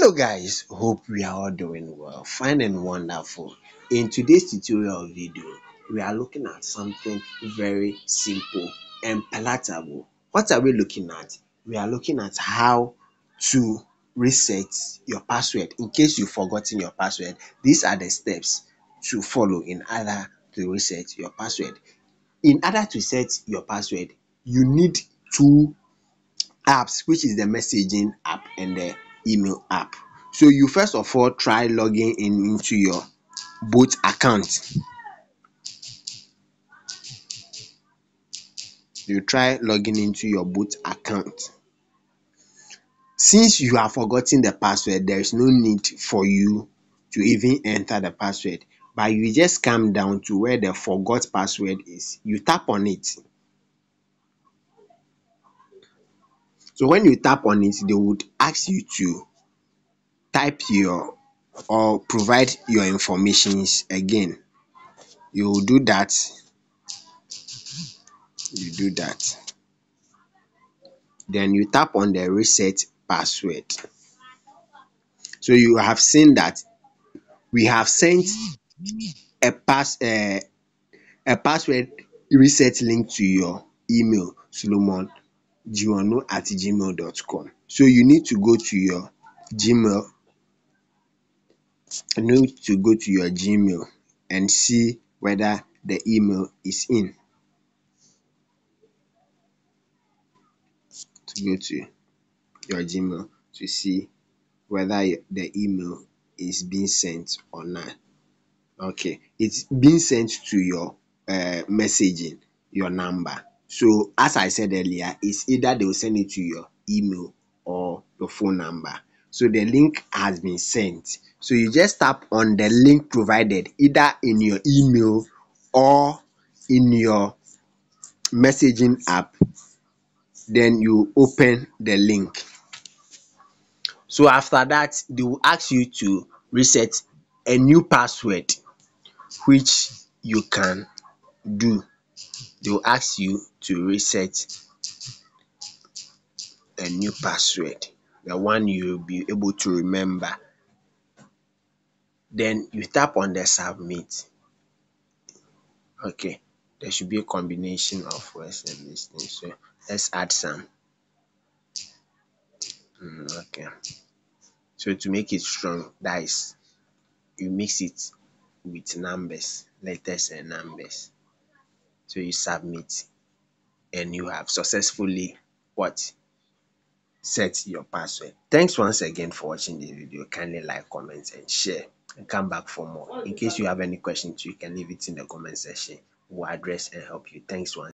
Hello guys, hope we are all doing well, fine and wonderful. In today's tutorial video, we are looking at something very simple and palatable. What are we looking at? We are looking at how to reset your password in case you've forgotten your password. These are the steps to follow in order to reset your password. In order to set your password, you need two apps which is the messaging app and the email app. So you first of all try logging in into your Bolt account. You try logging into your Bolt account. Since you have forgotten the password, there is no need for you to even enter the password but you just come down to where the forgot password is. You tap on it. So when you tap on it, they would ask you to type your or provide your informations again. You will do that. You do that. Then you tap on the reset password. So you have seen that we have sent a pass um a password reset link to your email solomon jiwonu at gmail dot com. So you need to go to your Gmail you need to go to your Gmail and see whether the email is in. To go to your Gmail to see whether the email is being sent or not. Okay, it's being sent to your um messaging, your number. So as I said earlier, it's either they will send it to your email or your phone number. So the link has been sent. So you just tap on the link provided either in your email or in your messaging app. Then you open the link. So after that, they will ask you to reset a new password which you can do. They will ask you to reset a new password, the one you will be able to remember. Then you tap on the submit. Okay, there should be a combination of words and dis thing. So let's add some. um okay. So to make it strong, is you mix it with numbers, letters and numbers. So you submit and you have successfully what? Set your password. Thanks once again for watching the video. Kindly like, comment and share and come back for more. In case you have any questions, you can leave it in the comment section. We will address and help you. Thanks once